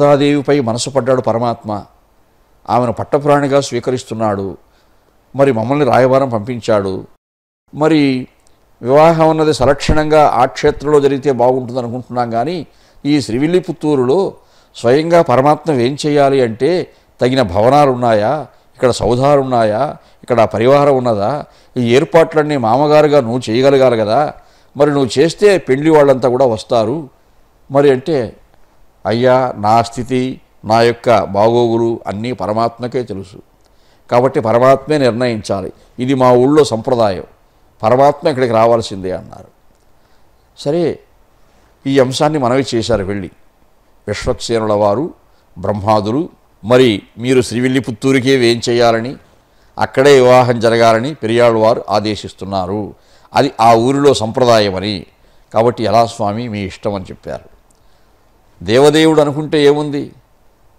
గోదాదేవిపై మనసు పడ్డాడు పరమాత్మ. ఆమెను పట్టపురాణిగా స్వీకరిస్తున్నాడు. మరి మమ్మల్ని రాయబారం పంపించాడు. మరి వివాహం అన్నది సలక్షణంగా ఆ క్షేత్రంలో జరిగితే బాగుంటుంది అనుకుంటున్నాం కానీ ఈ శ్రీవిల్లిపుత్తూరులో స్వయంగా పరమాత్మ ఏం చేయాలి అంటే తగిన భవనాలు ఉన్నాయా? ఇక్కడ సౌధాలు ఉన్నాయా? ఇక్కడ పరివారం ఉన్నదా? ఈ ఏర్పాట్లన్నీ మామగారుగా నువ్వు చేయగలగాలి కదా? మరి నువ్వు చేస్తే పెళ్ళి వాళ్ళంతా కూడా వస్తారు. మరి అంటే అయ్యా నా స్థితి నా యొక్క బాగోగులు అన్నీ పరమాత్మకే తెలుసు. కాబట్టి పరమాత్మే నిర్ణయించాలి. ఇది మా ఊళ్ళో సంప్రదాయం. పరమాత్మ ఇక్కడికి రావాల్సిందే అన్నారు. సరే ఈ అంశాన్ని మనవి చేశారు వెళ్ళి. విశ్వక్సేనుల వారు బ్రహ్మాదులు మరి మీరు శ్రీవిల్లిపుత్తూరుకే వేం చేయాలని అక్కడే వివాహం జరగాలని పెరియాడు వారు ఆదేశిస్తున్నారు. అది ఆ ఊరిలో సంప్రదాయమని. కాబట్టి ఎలా స్వామి మీ ఇష్టం అని చెప్పారు. దేవదేవుడు అనుకుంటే ఏముంది?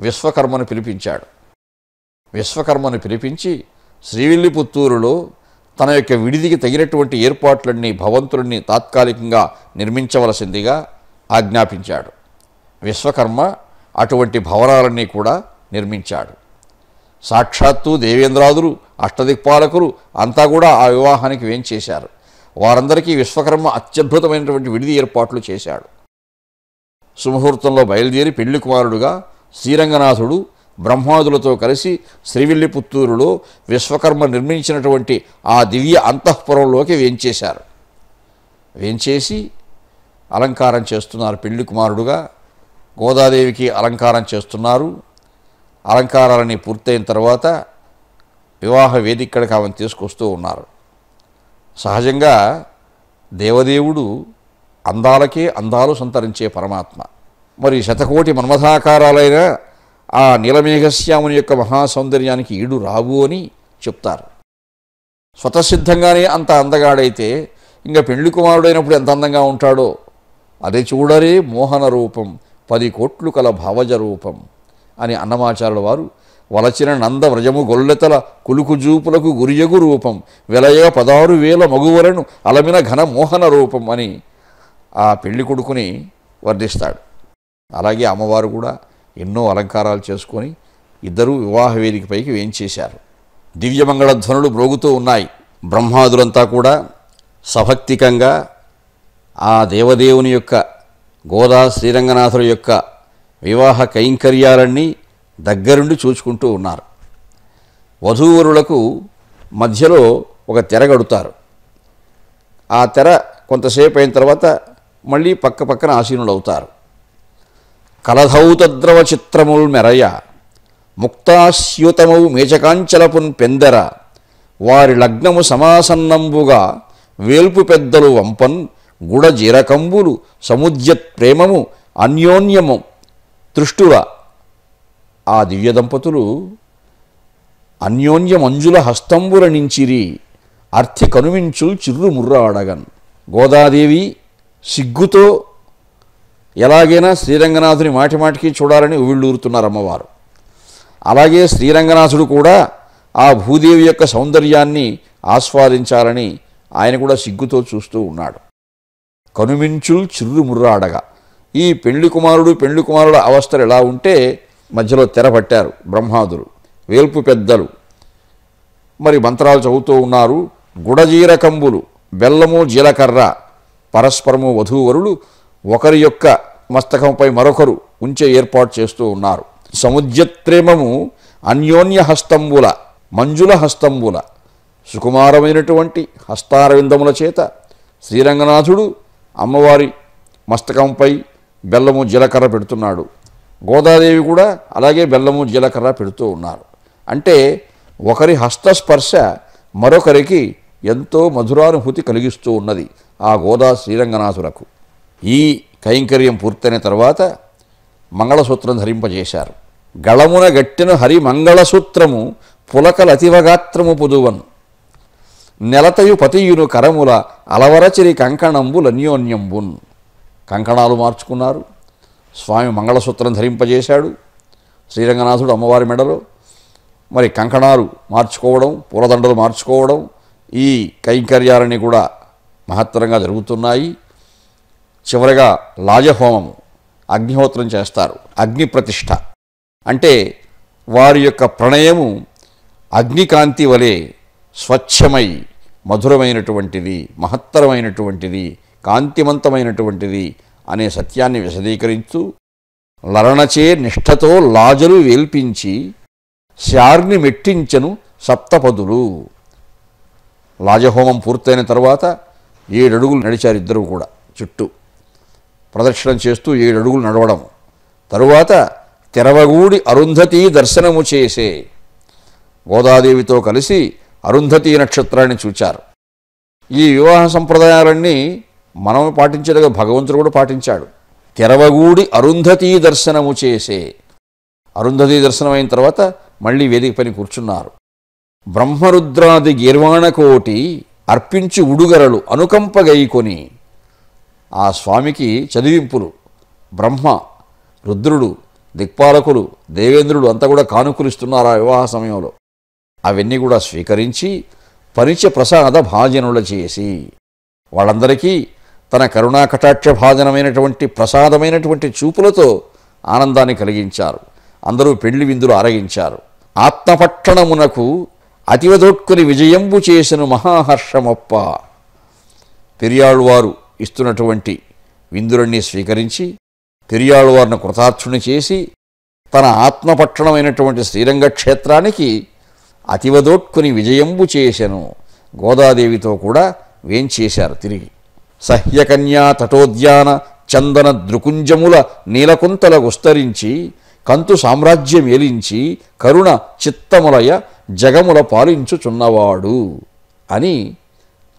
విశ్వకర్మను పిలిపించాడు. విశ్వకర్మను పిలిపించి శ్రీవిల్లిపుత్తూరులో తన యొక్క విడిదికి తగినటువంటి ఏర్పాట్లన్నీ భవంతులన్నీ తాత్కాలికంగా నిర్మించవలసిందిగా ఆజ్ఞాపించాడు. విశ్వకర్మ అటువంటి భవనాలన్నీ కూడా నిర్మించాడు. సాక్షాత్తు దేవేంద్రాదులు అష్టదిక్పాలకులు అంతా కూడా ఆ వివాహానికి వేంచేశారు. వారందరికీ విశ్వకర్మ అత్యద్భుతమైనటువంటి విడిది ఏర్పాట్లు చేశాడు. సుముహూర్తంలో బయలుదేరి పెళ్ళి కుమారుడుగా శ్రీరంగనాథుడు బ్రహ్మాదులతో కలిసి శ్రీవిల్లిపుత్తూరులో విశ్వకర్మ నిర్మించినటువంటి ఆ దివ్య అంతఃపురంలోకి వేంచేశారు. వేంచేసి అలంకారం చేస్తున్నారు. పెళ్ళి కుమారుడుగా గోదాదేవికి అలంకారం చేస్తున్నారు. అలంకారాలని పూర్తయిన తర్వాత వివాహ వేదికడికి ఆమెను తీసుకొస్తూ ఉన్నారు. సహజంగా దేవదేవుడు అందాలకే అందాలు సంతరించే పరమాత్మ. మరి శతకోటి మన్మథాకారాలైన ఆ నీలమేఘశ్యాముని యొక్క మహాసౌందర్యానికి ఈడు రావు అని చెప్తారు. స్వతసిద్ధంగానే అంత అందగాడైతే ఇంకా పెళ్ళి కుమారుడైనప్పుడు ఎంత అందంగా ఉంటాడో. అదే చూడరే మోహన రూపం పది కోట్లు కల భావజ రూపం అని అన్నమాచారుల వారు వలచిన నంద వ్రజము గొల్లెతల కులుకు జూపులకు గురియగు రూపం వెలయ పదారు వేల మగువలను అలమిన ఘన మోహన రూపం అని ఆ పెళ్ళి కొడుకుని వర్ణిస్తాడు అలాగే అమ్మవారు కూడా ఎన్నో అలంకారాలు చేసుకొని ఇద్దరూ వివాహ వేదికపైకి వేయించేశారు. దివ్యమంగళ ధ్వనులు మ్రోగుతూ ఉన్నాయి. బ్రహ్మాదులంతా కూడా సభక్తికంగా ఆ దేవదేవుని యొక్క గోదా శ్రీరంగనాథుల యొక్క వివాహ కైంకర్యాలన్నీ దగ్గరుండి చూచుకుంటూ ఉన్నారు. వధూవరులకు మధ్యలో ఒక తెర కడుతారు. ఆ తెర కొంతసేపు అయిన తర్వాత మళ్ళీ పక్క పక్కన ఆసీనులు అవుతారు కలధౌతద్రవ చిత్రముల్ మెరయ ముక్తాస్యుతమౌ మేచకాంచలపున్ పెందెర వారి లగ్నము సమాసన్నంబుగా వేల్పు పెద్దలు వంపన్ గుడ జీరకంబులు సముద్యత్ ప్రేమము అన్యోన్యము తృష్టుల ఆ దివ్య దంపతులు అన్యోన్య మంజుల హస్తంబుల నించిరి అర్థి కనుమించు చిర్రు ముర్రాడగన్ గోదాదేవి సిగ్గుతో ఎలాగైనా శ్రీరంగనాథుని మాటి మాటికి చూడాలని ఉవిళ్ళూరుతున్నారు అమ్మవారు అలాగే శ్రీరంగనాథుడు కూడా ఆ భూదేవి యొక్క సౌందర్యాన్ని ఆస్వాదించాలని ఆయన కూడా సిగ్గుతో చూస్తూ ఉన్నాడు. కనుమించుల్ చిర్రుముర్రాడగా. ఈ పెళ్ళి కుమారుడు పెళ్ళి కుమారుడు అవస్థలు ఎలా ఉంటే మధ్యలో తెర పట్టారు బ్రహ్మాదులు వేల్పు పెద్దలు. మరి మంత్రాలు చదువుతూ ఉన్నారు గుడజీరకంబులు బెల్లము జీలకర్ర. పరస్పరము వధూవరులు ఒకరి యొక్క మస్తకంపై మరొకరు ఉంచే ఏర్పాటు చేస్తూ ఉన్నారు. సముద్యత్రేమము అన్యోన్య హస్తంబుల మంజుల హస్తంబుల సుకుమారమైనటువంటి హస్తారవిందముల చేత శ్రీరంగనాథుడు అమ్మవారి మస్తకంపై బెల్లము జీలకర్ర పెడుతున్నాడు. గోదాదేవి కూడా అలాగే బెల్లము జీలకర్ర పెడుతూ ఉన్నారు. అంటే ఒకరి హస్తస్పర్శ మరొకరికి ఎంతో మధురానుభూతి కలిగిస్తూ ఉన్నది ఆ గోదా శ్రీరంగనాథులకు. ఈ కైంకర్యం పూర్తయిన తర్వాత మంగళసూత్రం ధరింపజేశారు. గళమున గట్టిన హరి మంగళసూత్రము పులకలతివగాత్రము పుదువన్. నెలతయు పతియును కరముల అలవరచిరి కంకణంబులన్యోన్యంబున్ కంకణాలు మార్చుకున్నారు. స్వామి మంగళసూత్రం ధరింపజేశాడు. శ్రీరంగనాథుడు అమ్మవారి మెడలో. మరి కంకణాలు మార్చుకోవడం పూలదండలు మార్చుకోవడం ఈ కైంకర్యాలన్నీ కూడా మహత్తరంగా జరుగుతున్నాయి. చివరగా లాజహోమము అగ్నిహోత్రం చేస్తారు. అగ్ని ప్రతిష్ఠ అంటే వారి యొక్క ప్రణయము అగ్నికాంతి వలె స్వచ్ఛమై మధురమైనటువంటిది మహత్తరమైనటువంటిది కాంతిమంతమైనటువంటిది అనే సత్యాన్ని విశదీకరించు లరణచే నిష్ఠతో లాజలు వేల్పించి శార్ని మెట్టించను సప్తపదులు. లాజహోమం పూర్తయిన తర్వాత ఏడడుగులు నడిచారు ఇద్దరు కూడా చుట్టూ. ప్రదక్షిణం చేస్తూ ఏడడుగులు నడవడం. తరువాత తెరవగూడి అరుంధతి దర్శనము చేసే గోదాదేవితో కలిసి అరుంధతి నక్షత్రాన్ని చూచారు. ఈ వివాహ సంప్రదాయాలన్నీ మనం పాటించలేక భగవంతుడు కూడా పాటించాడు. తెరవగూడి అరుంధతి దర్శనము చేసే. అరుంధతి దర్శనం అయిన తర్వాత మళ్ళీ వేదిక పైన కూర్చున్నారు. బ్రహ్మరుద్రాది గీర్వాణకోటి అర్పించి ఉడుగరలు అనుకంపగైకొని ఆ స్వామికి చదివింపులు. బ్రహ్మ రుద్రుడు దిక్పాలకులు దేవేంద్రుడు అంతా కూడా కానుకలిస్తున్నారు ఆ వివాహ సమయంలో? అవన్నీ కూడా స్వీకరించి పరిచ ప్రసాద భాజనుల చేసి వాళ్ళందరికీ తన కరుణా కటాక్ష భాజనమైనటువంటి ప్రసాదమైనటువంటి చూపులతో ఆనందాన్ని కలిగించారు. అందరూ పెళ్ళి విందులు ఆరగించారు. ఆత్మపట్టణమునకు అతివదొట్టుకుని విజయంబు చేసిన మహాహర్షమొప్ప. పెరియాళ్ళవారు ఇస్తున్నటువంటి విందులన్నీ స్వీకరించి పెరియాళ్ళవారిని కృతార్థుని చేసి తన ఆత్మపట్టణమైనటువంటి శ్రీరంగ క్షేత్రానికి అతివదోట్కుని విజయంబు చేసెను. గోదాదేవితో కూడా వేంచేశారు తిరిగి. సహ్యకన్యా తటోద్యాన చందన దృకుంజముల నీలకుంతల విస్తరించి కంతు సామ్రాజ్యం ఏలించి కరుణ చిత్తములయ జగముల పాలించుచున్నవాడు అని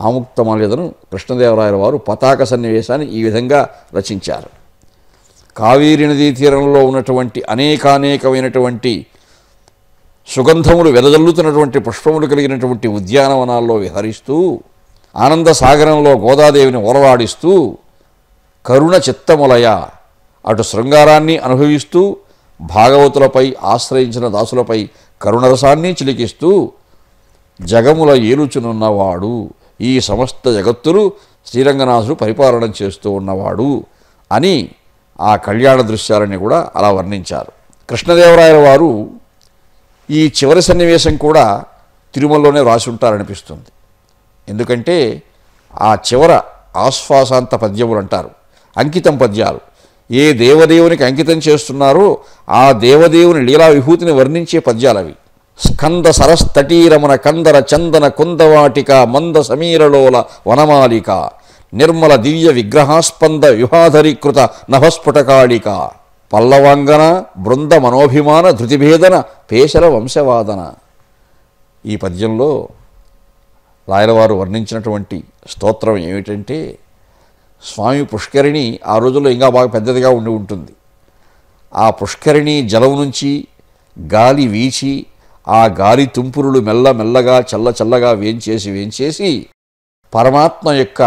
ఆముక్తమాల్యదను కృష్ణదేవరాయల వారు పతాక సన్నివేశాన్ని ఈ విధంగా రచించారు. కావేరి నదీ తీరంలో ఉన్నటువంటి అనేకానేకమైనటువంటి సుగంధములు వెదజల్లుతున్నటువంటి పుష్పములు కలిగినటువంటి ఉద్యానవనాల్లో విహరిస్తూ ఆనంద సాగరంలో గోదాదేవిని ఓరలాడిస్తూ కరుణ చిత్తములయ అటు శృంగారాన్ని అనుభవిస్తూ భాగవతులపై ఆశ్రయించిన దాసులపై కరుణరసాన్ని చిలికిస్తూ జగముల ఏలుచునున్నవాడు ఈ సమస్త జగత్తులు శ్రీరంగనాథుడు పరిపాలన చేస్తూ ఉన్నవాడు అని ఆ కళ్యాణ దృశ్యాలని కూడా అలా వర్ణించారు. కృష్ణదేవరాయల వారు ఈ చివరి సన్నివేశం కూడా తిరుమలలోనే వ్రాసి ఉంటారనిపిస్తుంది ఎందుకంటే ఆ చివర ఆశ్వాసాంత పద్యములు అంటారు అంకితం పద్యాలు. ఏ దేవదేవునికి అంకితం చేస్తున్నారో ఆ దేవదేవుని లీలా విభూతిని వర్ణించే పద్యాలవి స్కంద సరస్తటీరమున కందర చందన కుందవాటిక మంద సమీరలోల వనమాలిక నిర్మల దివ్య విగ్రహాస్పంద వ్యూహాధరీకృత నభస్ఫుటకాళిక పల్లవాంగన బృంద మనోభిమాన ధృతిభేదన పేశల వంశవాదన. ఈ పద్యంలో రాయలవారు వర్ణించినటువంటి స్తోత్రం ఏమిటంటే స్వామి పుష్కరిణి ఆ రోజుల్లో ఇంకా బాగా పెద్దదిగా ఉండి ఉంటుంది. ఆ పుష్కరిణి జలం నుంచి గాలి వీచి ఆ గాలి తుంపురులు మెల్ల మెల్లగా చల్ల చల్లగా వేంచేసి వేంచేసి పరమాత్మ యొక్క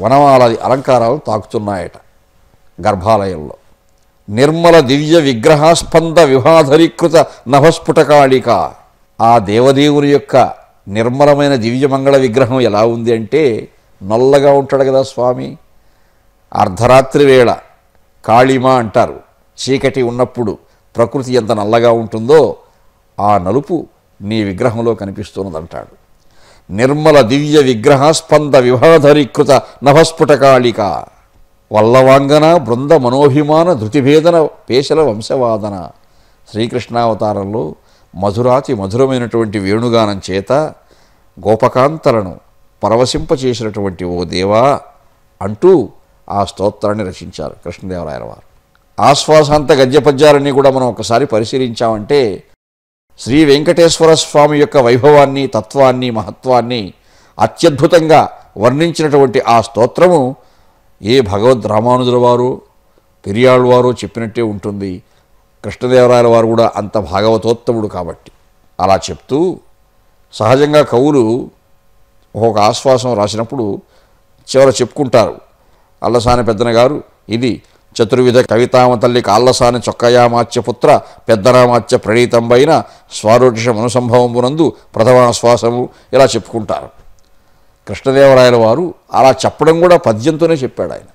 వనమాలది అలంకారాలు తాకుతున్నాయట గర్భాలయంలో. నిర్మల దివ్య విగ్రహాస్పంద వివాధరీకృత నభస్ఫుటకాళిక. ఆ దేవదేవుని యొక్క నిర్మలమైన దివ్యమంగళ విగ్రహం ఎలా ఉంది అంటే నల్లగా ఉంటాడు కదా స్వామి. అర్ధరాత్రి వేళ కాళిమ అంటారు. చీకటి ఉన్నప్పుడు ప్రకృతి ఎంత నల్లగా ఉంటుందో ఆ నలుపు నీ విగ్రహంలో కనిపిస్తున్నదంటాడు. నిర్మల దివ్య విగ్రహాస్పంద విభవధరీకృత నభస్ఫుటకాళిక వల్లవాంగన బృంద మనోభిమాన ధృతిభేదన పేశల వంశవాదన శ్రీకృష్ణావతారంలో మధురాతి మధురమైనటువంటి వేణుగానం చేత గోపకాంతలను పరవశింపచేసినటువంటి ఓ దేవా అంటూ ఆ స్తోత్రాన్ని రచించారు కృష్ణదేవరాయల వారు. ఆశ్వాసాంత గద్యపద్యాలన్నీ కూడా మనం ఒకసారి పరిశీలించామంటే శ్రీ వెంకటేశ్వర స్వామి యొక్క వైభవాన్ని తత్వాన్ని మహత్వాన్ని అత్యద్భుతంగా వర్ణించినటువంటి ఆ స్తోత్రము ఏ భగవద్ రామానుజుల వారు పెరియాళ్ళ వారు చెప్పినట్టే ఉంటుంది. కృష్ణదేవరాయల వారు కూడా అంత భాగవతోత్తముడు కాబట్టి. అలా చెప్తూ సహజంగా కవులు ఒక ఆశ్వాసం రాసినప్పుడు చివర చెప్పుకుంటారు. అల్లసాని పెద్దన గారు ఇది చతుర్విధ కవితామ తల్లి కాళ్ళసాని చొక్కయామాచ్య పుత్ర పెద్దరామాచ్య ప్రణీతంబైన స్వారోటిష అనుసంభవంబునందు ప్రథమాశ్వాసము ఇలా చెప్పుకుంటారు. కృష్ణదేవరాయల వారు అలా చెప్పడం కూడా పద్యంతోనే చెప్పాడు ఆయన.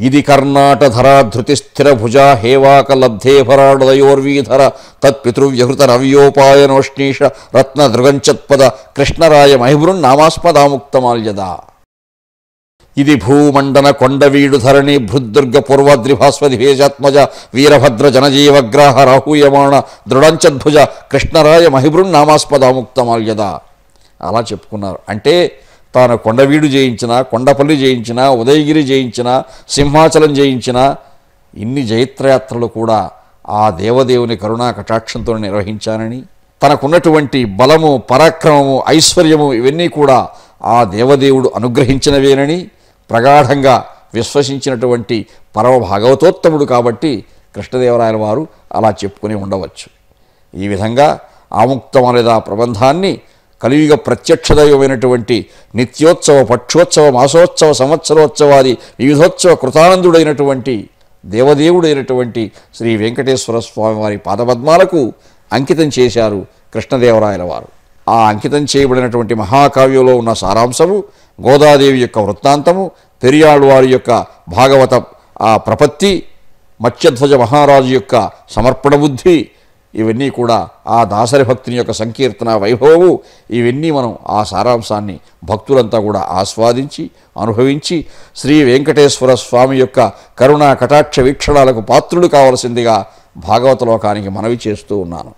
ఇది కర్ణాటధరాధృతి స్థిర భుజా హేవాక లబ్ధేభరాడదయోర్వీధర తత్పితృవ్యహృత రవ్యోపాయనోష్ణీష రత్న దృగంచత్పద కృష్ణరాయ మహిభృన్ నామాస్పదాముక్తమాల్యదా. ఇది భూమండన కొండవీడు ధరణి భృద్దుర్గ పూర్వద్రిభాస్వది భేజాత్మజ వీరభద్ర జనజీవగ్రాహ రాహూయమాణ దృఢంచద్భుజ కృష్ణరాయ మహిభృన్నామాస్పదాముక్తమాల్యద. అలా చెప్పుకున్నారు. అంటే తాను కొండవీడు జయించిన కొండపల్లి జయించిన ఉదయగిరి జయించిన సింహాచలం జయించిన ఇన్ని జైత్రయాత్రలు కూడా ఆ దేవదేవుని కరుణా కటాక్షంతో నిర్వహించానని తనకున్నటువంటి బలము పరాక్రమము ఐశ్వర్యము ఇవన్నీ కూడా ఆ దేవదేవుడు అనుగ్రహించినవేనని ప్రగాఢంగా విశ్వసించినటువంటి పరమ భాగవతోత్తముడు కాబట్టి కృష్ణదేవరాయల వారు అలా చెప్పుకుని ఉండవచ్చు. ఈ విధంగా ఆముక్తమనేద ప్రబంధాన్ని కలియుగ ప్రత్యక్ష దైవమైనటువంటి నిత్యోత్సవ పక్షోత్సవ మాసోత్సవ సంవత్సరోత్సవాది వివిధోత్సవ కృతానందుడైనటువంటి దేవదేవుడైనటువంటి శ్రీ వెంకటేశ్వర స్వామి వారి పాదపద్మాలకు అంకితం చేశారు కృష్ణదేవరాయల వారు. ఆ అంకితం చేయబడినటువంటి మహాకావ్యంలో ఉన్న సారాంశము గోదాదేవి యొక్క వృత్తాంతము పెరియాడు వారి యొక్క భాగవత ఆ ప్రపత్తి మత్స్యధ్వజ మహారాజు యొక్క సమర్పణ బుద్ధి ఇవన్నీ కూడా ఆ దాసరి భక్తిని యొక్క సంకీర్తన వైభవము ఇవన్నీ మనం ఆ సారాంశాన్ని భక్తులంతా కూడా ఆస్వాదించి అనుభవించి శ్రీ వెంకటేశ్వర స్వామి యొక్క కరుణా కటాక్ష వీక్షణాలకు పాత్రులు కావలసిందిగా భాగవత లోకానికి మనవి చేస్తూ ఉన్నాను.